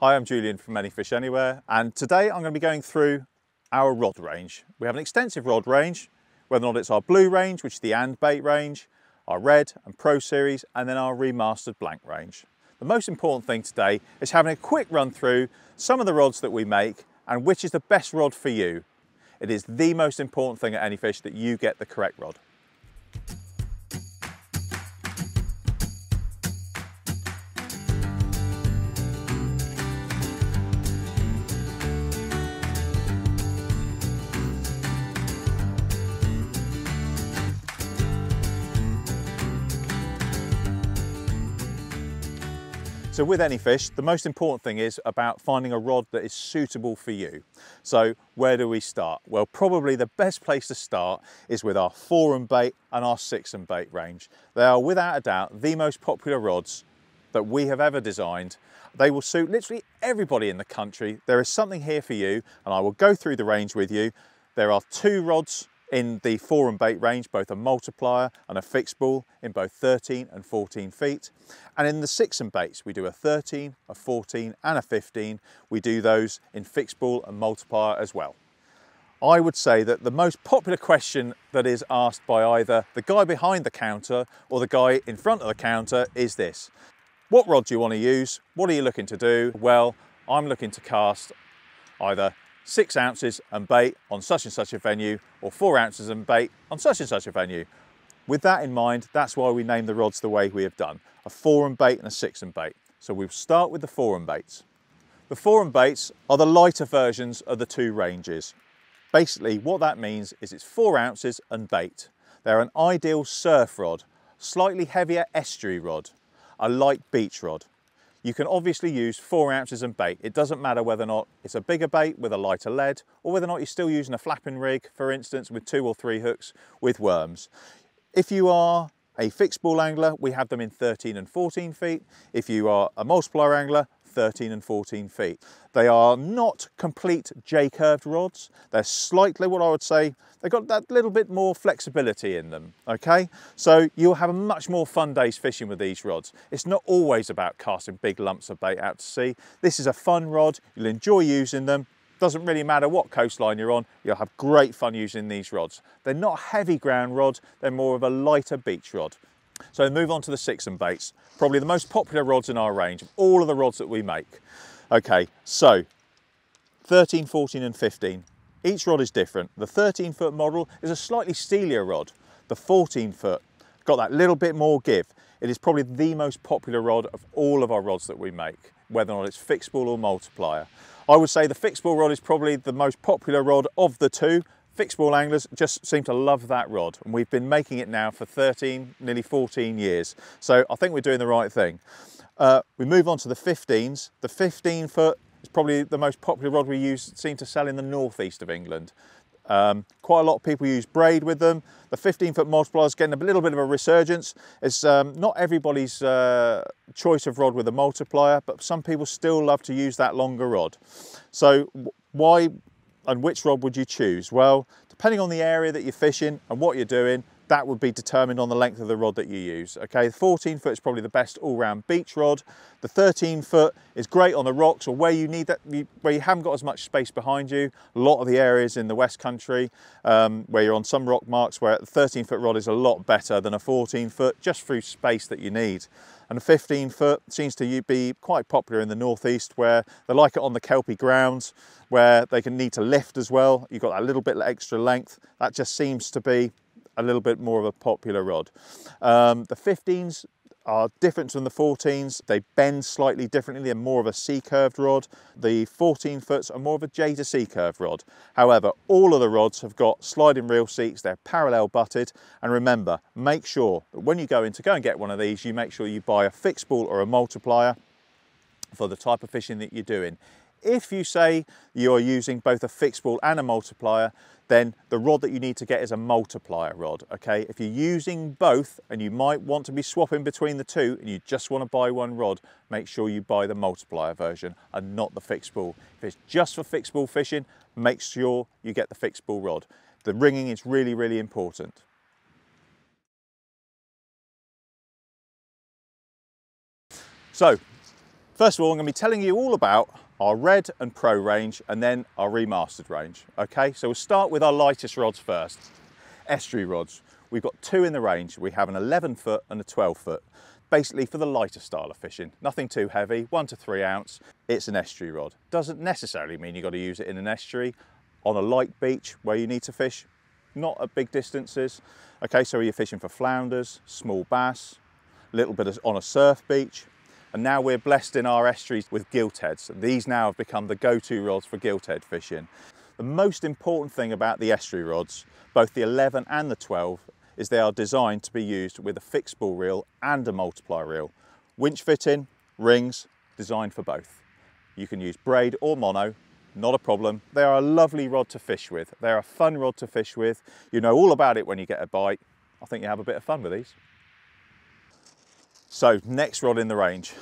Hi, I'm Julian from Anyfish Anywhere, and today I'm going to be going through our rod range. We have an extensive rod range, whether or not it's our blue range, which is the and bait range, our red and pro series, and then our remastered blank range. The most important thing today is having a quick run through some of the rods that we make and which is the best rod for you. It is the most important thing at Anyfish that you get the correct rod. So with Anyfish, the most important thing is about finding a rod that is suitable for you. So where do we start? Well, probably the best place to start is with our four and bait and our six and bait range. They are without a doubt the most popular rods that we have ever designed. They will suit literally everybody in the country. There is something here for you and I will go through the range with you. There are two rods in the four and bait range, both a multiplier and a fixed spool in both 13 and 14 feet. And in the six and baits, we do a 13, a 14 and a 15. We do those in fixed spool and multiplier as well. I would say that the most popular question that is asked by either the guy behind the counter or the guy in front of the counter is this. What rod do you want to use? What are you looking to do? Well, I'm looking to cast either six ounces and bait on such and such a venue or four ounces and bait on such and such a venue. With that in mind, that's why we name the rods the way we have done, a four and bait and a six and bait. So we'll start with the four and baits. The four and baits are the lighter versions of the two ranges. Basically, what that means is it's four ounces and bait. They're an ideal surf rod, slightly heavier estuary rod, a light beach rod. You can obviously use four ounces and bait. It doesn't matter whether or not it's a bigger bait with a lighter lead or whether or not you're still using a flapping rig, for instance, with two or three hooks with worms. If you are a fixed spool angler, we have them in 13 and 14 feet. If you are a multiplier angler, 13 and 14 feet. They are not complete J-curved rods. They're slightly, what I would say, they've got that little bit more flexibility in them, okay? So you'll have a much more fun days fishing with these rods. It's not always about casting big lumps of bait out to sea. This is a fun rod, you'll enjoy using them, doesn't really matter what coastline you're on, you'll have great fun using these rods. They're not heavy ground rods, they're more of a lighter beach rod. So move on to the six and baits, probably the most popular rods in our range, of all of the rods that we make. Okay, so 13, 14 and 15. Each rod is different. The 13 foot model is a slightly steelier rod. The 14 foot got that little bit more give. It is probably the most popular rod of all of our rods that we make, whether or not it's fixed spool or multiplier. I would say the fixed spool rod is probably the most popular rod of the two Fixed spool anglers just seem to love that rod and we've been making it now for 13, nearly 14 years. So I think we're doing the right thing. Uh, we move on to the 15s. The 15 foot is probably the most popular rod we use, seem to sell in the northeast of England. Um, quite a lot of people use braid with them. The 15 foot multiplier is getting a little bit of a resurgence. It's um, not everybody's uh, choice of rod with a multiplier, but some people still love to use that longer rod. So why and which rod would you choose? Well, depending on the area that you're fishing and what you're doing, that would be determined on the length of the rod that you use. Okay, the 14 foot is probably the best all-round beach rod. The 13 foot is great on the rocks or where you need that, where you haven't got as much space behind you. A lot of the areas in the West Country um, where you're on some rock marks where the 13 foot rod is a lot better than a 14 foot just through space that you need. And a 15 foot seems to be quite popular in the northeast where they like it on the kelpie grounds where they can need to lift as well. You've got that little bit extra length. That just seems to be a little bit more of a popular rod. Um, the 15s are different from the 14s. They bend slightly differently. They're more of a C-curved rod. The 14 foots are more of a J to C-curve rod. However, all of the rods have got sliding reel seats. They're parallel butted. And remember, make sure that when you go in to go and get one of these, you make sure you buy a fixed spool or a multiplier for the type of fishing that you're doing. If you say you're using both a fixed spool and a multiplier, then the rod that you need to get is a multiplier rod, okay? If you're using both and you might want to be swapping between the two and you just want to buy one rod, make sure you buy the multiplier version and not the fixed spool. If it's just for fixed spool fishing, make sure you get the fixed spool rod. The ringing is really, really important. So First of all, I'm going to be telling you all about our Red and Pro range and then our remastered range. Okay, so we'll start with our lightest rods first. Estuary rods. We've got two in the range. We have an 11 foot and a 12 foot, basically for the lighter style of fishing. Nothing too heavy, one to three ounce. It's an estuary rod. Doesn't necessarily mean you've got to use it in an estuary. On a light beach where you need to fish, not at big distances. Okay, so you're fishing for flounders, small bass, a little bit on a surf beach, and now we're blessed in our estuaries with gilt heads. These now have become the go-to rods for gilt head fishing. The most important thing about the estuary rods, both the 11 and the 12, is they are designed to be used with a fixed spool reel and a multiply reel. Winch fitting, rings, designed for both. You can use braid or mono, not a problem. They are a lovely rod to fish with. They're a fun rod to fish with. You know all about it when you get a bite. I think you have a bit of fun with these. So next rod in the range,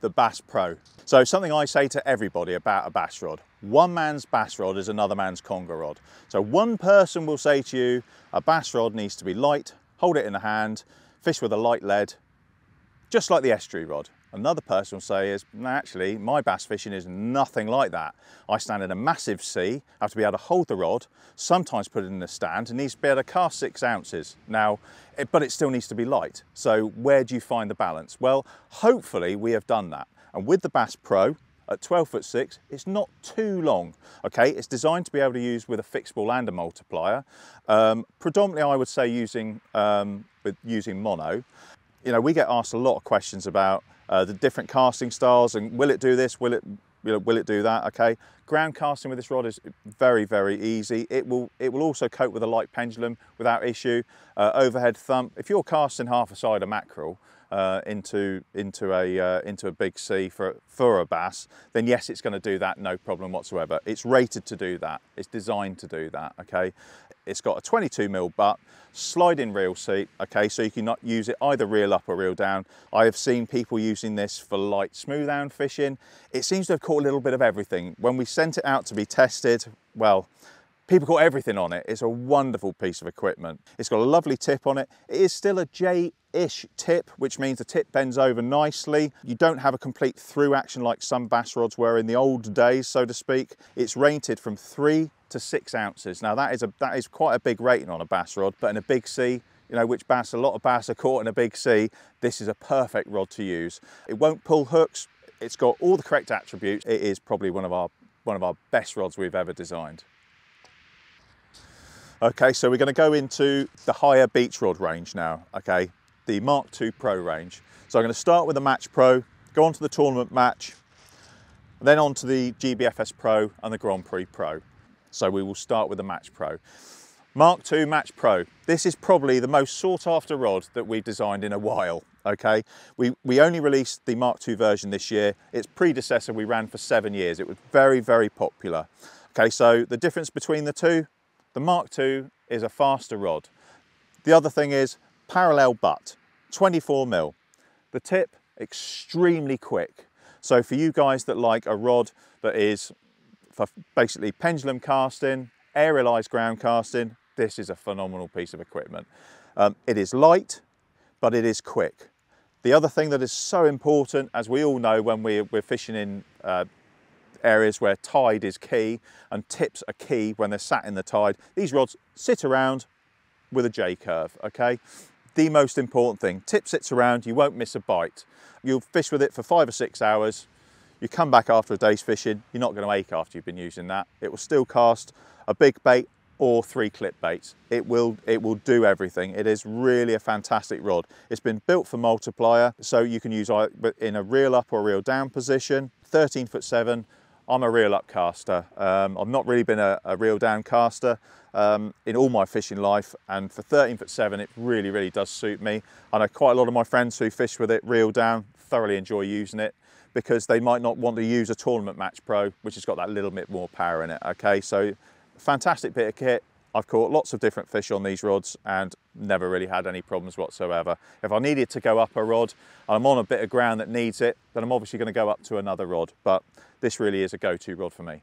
the Bass Pro. So something I say to everybody about a bass rod, one man's bass rod is another man's conger rod. So one person will say to you, a bass rod needs to be light, hold it in the hand, fish with a light lead, just like the estuary rod. Another person will say is, actually, my bass fishing is nothing like that. I stand in a massive sea, I have to be able to hold the rod, sometimes put it in the stand, and needs to be able to cast six ounces. Now, it, but it still needs to be light. So where do you find the balance? Well, hopefully we have done that. And with the Bass Pro, at 12 foot 6, it's not too long. Okay, it's designed to be able to use with a fixed spool and a multiplier. Um, predominantly, I would say using um, with using mono. You know, we get asked a lot of questions about uh, the different casting styles and will it do this, will it, you know, will it do that, okay? Ground casting with this rod is very, very easy. It will, it will also cope with a light pendulum without issue. Uh, overhead thump, if you're casting half a side of mackerel, uh, into into a uh, into a big sea for for a bass, then yes, it's going to do that, no problem whatsoever. It's rated to do that. It's designed to do that. Okay, it's got a 22 mil butt, sliding reel seat. Okay, so you can not use it either reel up or reel down. I have seen people using this for light smoothhound fishing. It seems to have caught a little bit of everything. When we sent it out to be tested, well, People caught everything on it. It's a wonderful piece of equipment. It's got a lovely tip on it. It is still a J-ish tip, which means the tip bends over nicely. You don't have a complete through action like some bass rods were in the old days, so to speak. It's rated from three to six ounces. Now that is, a, that is quite a big rating on a bass rod, but in a big sea, you know, which bass, a lot of bass are caught in a big sea, this is a perfect rod to use. It won't pull hooks. It's got all the correct attributes. It is probably one of our, one of our best rods we've ever designed. Okay, so we're going to go into the higher beach rod range now, okay, the Mark II Pro range. So I'm going to start with the Match Pro, go on to the Tournament Match, then on to the GBFS Pro and the Grand Prix Pro. So we will start with the Match Pro. Mark II Match Pro. This is probably the most sought after rod that we've designed in a while. Okay, we, we only released the Mark II version this year. Its predecessor we ran for seven years. It was very, very popular. Okay, so the difference between the two, the Mark II is a faster rod. The other thing is parallel butt, 24 mil. The tip, extremely quick. So for you guys that like a rod that is for basically pendulum casting, aerialized ground casting, this is a phenomenal piece of equipment. Um, it is light, but it is quick. The other thing that is so important, as we all know when we're, we're fishing in uh, areas where tide is key and tips are key when they're sat in the tide. These rods sit around with a J curve, okay? The most important thing, tip sits around, you won't miss a bite. You'll fish with it for five or six hours. You come back after a day's fishing, you're not gonna ache after you've been using that. It will still cast a big bait or three clip baits. It will, it will do everything. It is really a fantastic rod. It's been built for multiplier, so you can use it in a reel up or reel down position, 13 foot seven, I'm a reel up caster. Um, I've not really been a, a reel down caster um, in all my fishing life and for 13 foot 7 it really really does suit me. I know quite a lot of my friends who fish with it reel down thoroughly enjoy using it because they might not want to use a tournament match pro which has got that little bit more power in it okay so fantastic bit of kit I've caught lots of different fish on these rods and never really had any problems whatsoever. If I needed to go up a rod and I'm on a bit of ground that needs it, then I'm obviously going to go up to another rod, but this really is a go-to rod for me.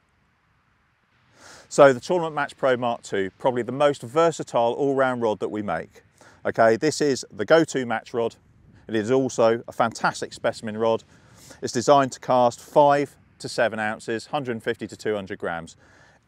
So the Tournament Match Pro Mark II, probably the most versatile all-round rod that we make. Okay, this is the go-to match rod. It is also a fantastic specimen rod. It's designed to cast five to seven ounces, 150 to 200 grams.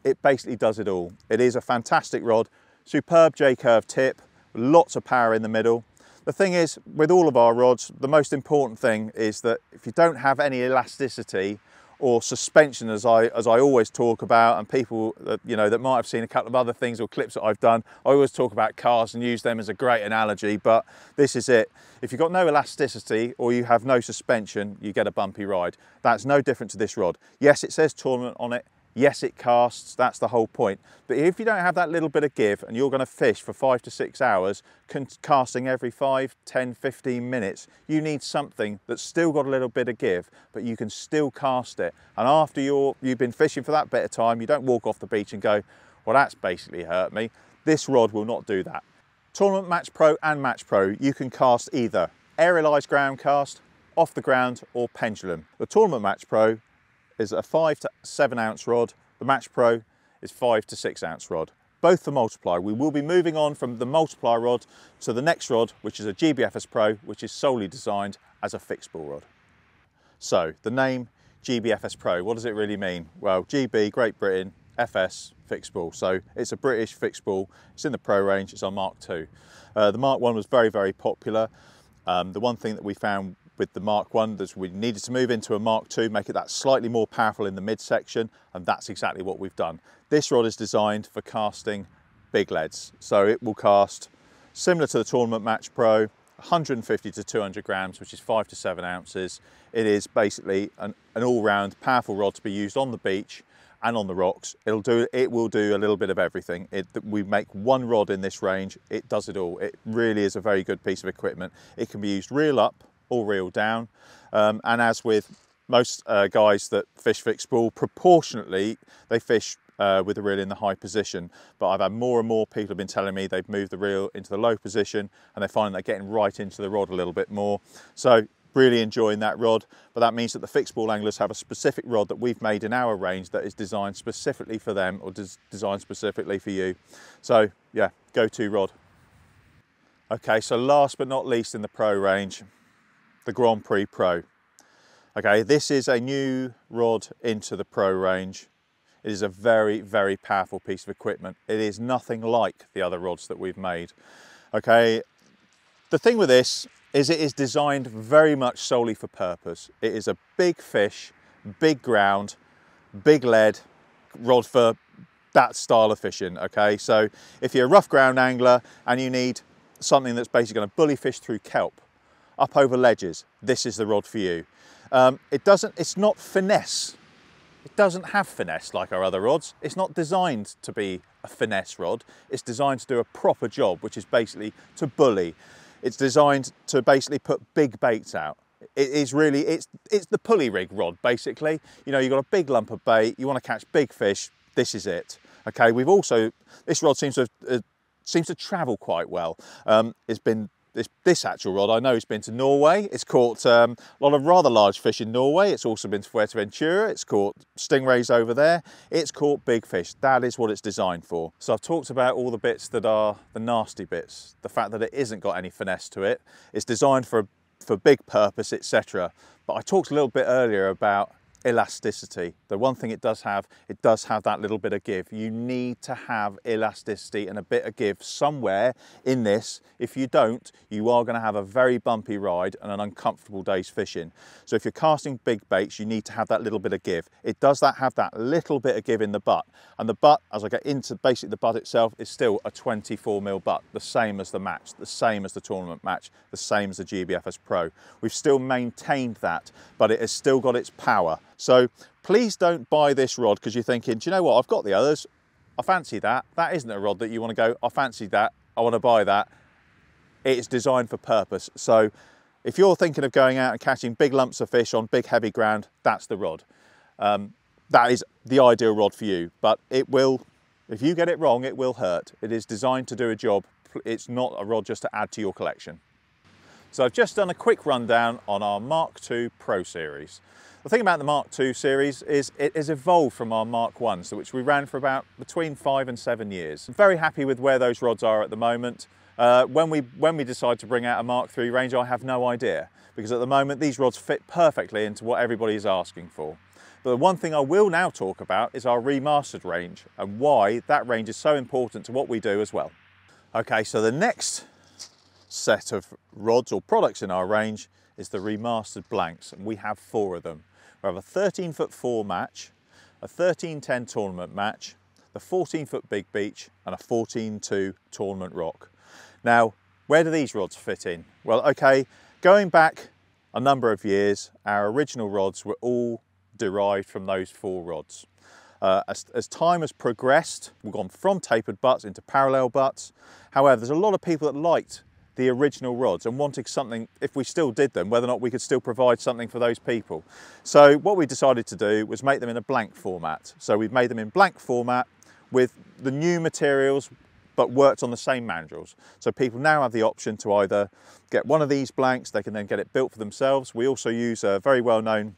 It basically does it all. It is a fantastic rod, superb J-curve tip, lots of power in the middle. The thing is, with all of our rods, the most important thing is that if you don't have any elasticity or suspension as I, as I always talk about and people that, you know, that might have seen a couple of other things or clips that I've done, I always talk about cars and use them as a great analogy, but this is it. If you've got no elasticity or you have no suspension, you get a bumpy ride. That's no different to this rod. Yes, it says tournament on it. Yes, it casts, that's the whole point. But if you don't have that little bit of give and you're gonna fish for five to six hours, casting every five, 10, 15 minutes, you need something that's still got a little bit of give, but you can still cast it. And after you're, you've been fishing for that bit of time, you don't walk off the beach and go, well, that's basically hurt me. This rod will not do that. Tournament Match Pro and Match Pro, you can cast either aerialized ground cast, off the ground or pendulum. The Tournament Match Pro is a five to seven ounce rod. The Match Pro is five to six ounce rod. Both the multiplier. We will be moving on from the multiplier rod to the next rod, which is a GBFS Pro, which is solely designed as a fixed spool rod. So the name GBFS Pro, what does it really mean? Well, GB, Great Britain, FS, fixed spool. So it's a British fixed spool. It's in the Pro range, it's on Mark II. Uh, the Mark 1 was very, very popular. Um, the one thing that we found with the Mark 1 that we needed to move into a Mark 2, make it that slightly more powerful in the midsection, and that's exactly what we've done. This rod is designed for casting big leads, so it will cast similar to the Tournament Match Pro, 150 to 200 grams, which is five to seven ounces. It is basically an, an all-round powerful rod to be used on the beach and on the rocks. It'll do, it will do a little bit of everything. It, we make one rod in this range, it does it all. It really is a very good piece of equipment. It can be used reel up or reel down. Um, and as with most uh, guys that fish fixed spool, proportionately, they fish uh, with the reel in the high position. But I've had more and more people have been telling me they've moved the reel into the low position and they find they're getting right into the rod a little bit more. So really enjoying that rod, but that means that the fixed spool anglers have a specific rod that we've made in our range that is designed specifically for them or des designed specifically for you. So yeah, go-to rod. Okay, so last but not least in the pro range, the Grand Prix Pro. Okay, this is a new rod into the Pro range. It is a very, very powerful piece of equipment. It is nothing like the other rods that we've made. Okay, the thing with this is it is designed very much solely for purpose. It is a big fish, big ground, big lead rod for that style of fishing, okay? So if you're a rough ground angler and you need something that's basically gonna bully fish through kelp, up over ledges, this is the rod for you. Um, it doesn't, it's not finesse. It doesn't have finesse like our other rods. It's not designed to be a finesse rod. It's designed to do a proper job, which is basically to bully. It's designed to basically put big baits out. It is really, it's, it's the pulley rig rod, basically. You know, you've got a big lump of bait, you want to catch big fish, this is it. Okay, we've also, this rod seems to, uh, seems to travel quite well. Um, it's been this, this actual rod, I know it's been to Norway. It's caught um, a lot of rather large fish in Norway. It's also been to Fuerteventura. It's caught stingrays over there. It's caught big fish. That is what it's designed for. So I've talked about all the bits that are the nasty bits, the fact that it isn't got any finesse to it. It's designed for, for big purpose, etc. But I talked a little bit earlier about elasticity. The one thing it does have, it does have that little bit of give. You need to have elasticity and a bit of give somewhere in this. If you don't, you are going to have a very bumpy ride and an uncomfortable day's fishing. So if you're casting big baits, you need to have that little bit of give. It does that have that little bit of give in the butt. And the butt, as I get into basically the butt itself, is still a 24 mil butt, the same as the match, the same as the tournament match, the same as the GBFS Pro. We've still maintained that, but it has still got its power. So please don't buy this rod because you're thinking, do you know what, I've got the others, I fancy that. That isn't a rod that you want to go, I fancy that, I want to buy that. It's designed for purpose. So if you're thinking of going out and catching big lumps of fish on big heavy ground, that's the rod. Um, that is the ideal rod for you, but it will, if you get it wrong, it will hurt. It is designed to do a job. It's not a rod just to add to your collection. So I've just done a quick rundown on our Mark II Pro Series. The thing about the Mark II series is it has evolved from our Mark I, so which we ran for about between five and seven years. I'm very happy with where those rods are at the moment. Uh, when, we, when we decide to bring out a Mark III range, I have no idea because at the moment these rods fit perfectly into what everybody is asking for. But the one thing I will now talk about is our remastered range and why that range is so important to what we do as well. Okay, so the next set of rods or products in our range is the remastered blanks and we have four of them. We have a 13 foot four match, a 13-10 tournament match, the 14 foot big beach and a 14-2 tournament rock. Now, where do these rods fit in? Well, okay, going back a number of years, our original rods were all derived from those four rods. Uh, as, as, time has progressed, we've gone from tapered butts into parallel butts. However, there's a lot of people that liked the original rods and wanting something, if we still did them, whether or not we could still provide something for those people. So what we decided to do was make them in a blank format. So we've made them in blank format with the new materials but worked on the same mandrels. So people now have the option to either get one of these blanks, they can then get it built for themselves. We also use a very well-known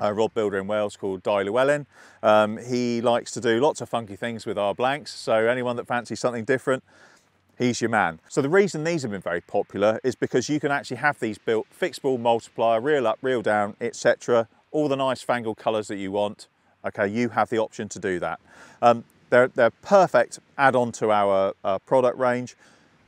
uh, rod builder in Wales called Di Llewellyn. Um, he likes to do lots of funky things with our blanks, so anyone that fancies something different, he's your man. So the reason these have been very popular is because you can actually have these built fixed spool multiplier, reel up, reel down, etc. All the nice fangled colours that you want, okay, you have the option to do that. Um, they're, they're perfect add-on to our uh, product range.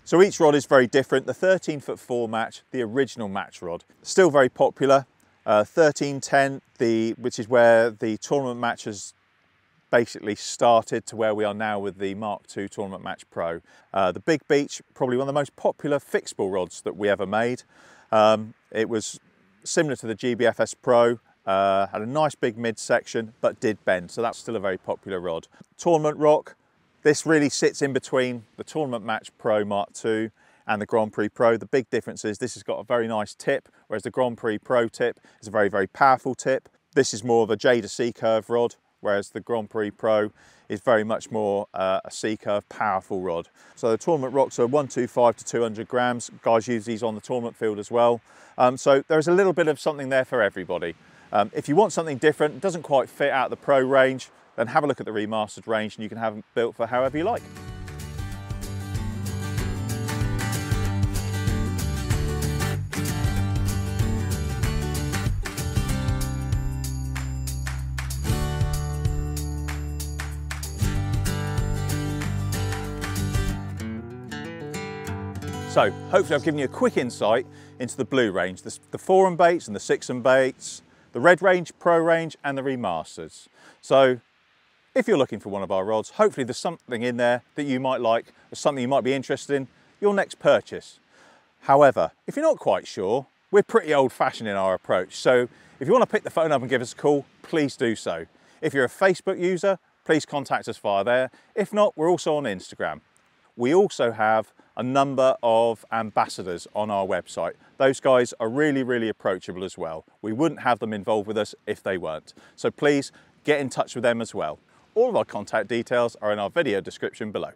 So each rod is very different. The 13 foot 4 match, the original match rod, still very popular. Uh, 1310, the, which is where the tournament match has basically started to where we are now with the Mark II Tournament Match Pro. Uh, the Big Beach, probably one of the most popular fixed spool rods that we ever made. Um, it was similar to the GBFS Pro, uh, had a nice big midsection, but did bend, so that's still a very popular rod. Tournament Rock, this really sits in between the Tournament Match Pro Mark II and the Grand Prix Pro. The big difference is this has got a very nice tip, whereas the Grand Prix Pro tip is a very, very powerful tip. This is more of a J to C curve rod, whereas the Grand Prix Pro is very much more uh, a C-curve powerful rod. So the tournament rocks are 125 to 200 grams. Guys use these on the tournament field as well. Um, so there's a little bit of something there for everybody. Um, if you want something different, doesn't quite fit out the Pro range, then have a look at the remastered range and you can have them built for however you like. So hopefully I've given you a quick insight into the blue range, the, the four and baits and the six and baits, the Red Range, Pro Range and the Remasters. So if you're looking for one of our rods, hopefully there's something in there that you might like, or something you might be interested in, your next purchase. However, if you're not quite sure, we're pretty old fashioned in our approach. So if you want to pick the phone up and give us a call, please do so. If you're a Facebook user, please contact us via there. If not, we're also on Instagram. We also have a number of ambassadors on our website. Those guys are really, really approachable as well. We wouldn't have them involved with us if they weren't. So please get in touch with them as well. All of our contact details are in our video description below.